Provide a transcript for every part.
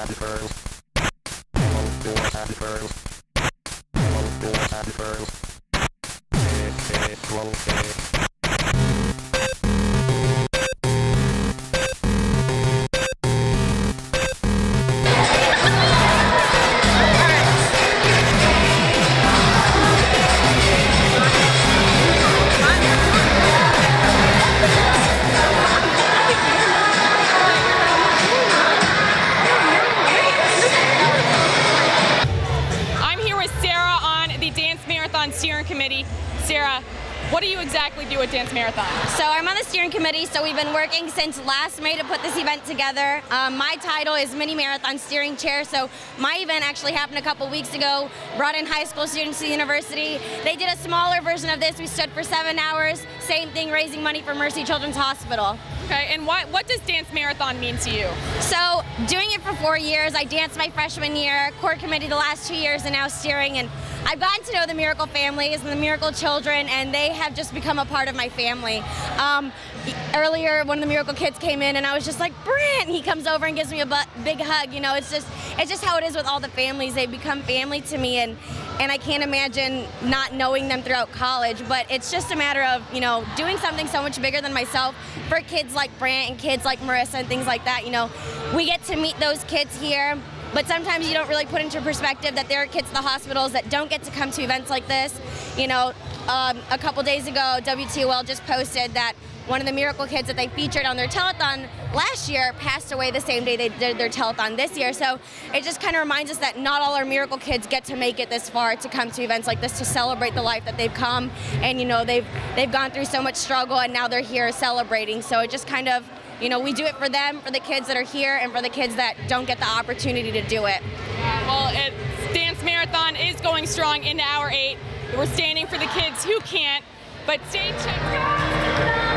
and girls. Hello, boys and Loki. Committee. Sarah, what do you exactly do at Dance Marathon? So I'm on the steering committee, so we've been working since last May to put this event together. Um, my title is Mini Marathon Steering Chair, so my event actually happened a couple weeks ago, brought in high school students to the university. They did a smaller version of this. We stood for seven hours, same thing, raising money for Mercy Children's Hospital. Okay, and what, what does Dance Marathon mean to you? So doing it for four years, I danced my freshman year, core committee the last two years, and now steering. And I've gotten to know the Miracle families and the Miracle children, and they have just become a part of my family. Um, earlier, one of the Miracle kids came in, and I was just like, Brent. He comes over and gives me a big hug. You know, it's just it's just how it is with all the families. They become family to me, and and I can't imagine not knowing them throughout college. But it's just a matter of you know doing something so much bigger than myself for kids like Brant and kids like Marissa and things like that. You know, we get to meet those kids here. But sometimes you don't really put into perspective that there are kids at the hospitals that don't get to come to events like this. You know, um, a couple days ago, WTOL just posted that one of the Miracle kids that they featured on their telethon last year passed away the same day they did their telethon this year. So it just kind of reminds us that not all our Miracle kids get to make it this far to come to events like this to celebrate the life that they've come. And you know, they've they've gone through so much struggle and now they're here celebrating. So it just kind of you know, we do it for them, for the kids that are here, and for the kids that don't get the opportunity to do it. Well, it, Dance Marathon is going strong into hour eight. We're standing for the kids who can't, but stay tuned.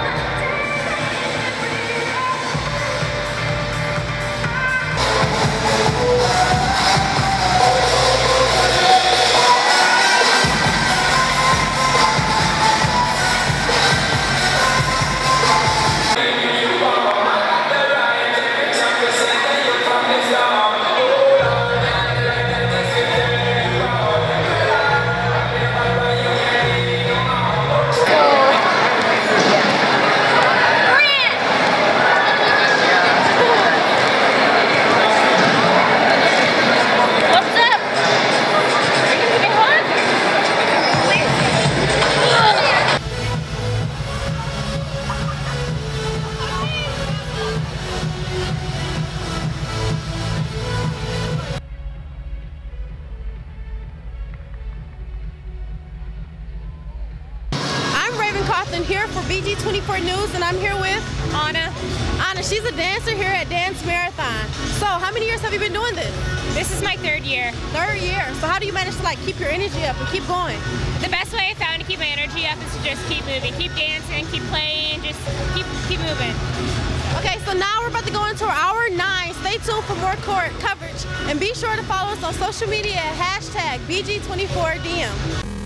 Cawthon here for BG24 News, and I'm here with Anna, Anna. She's a dancer here at Dance Marathon. So, how many years have you been doing this? This is my third year. Third year. So, how do you manage to like keep your energy up and keep going? The best way I found to keep my energy up is to just keep moving, keep dancing, keep playing, just keep keep moving. Okay, so now we're about to go into our hour nine. Stay tuned for more court coverage, and be sure to follow us on social media at hashtag BG24DM.